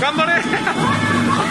頑張れ。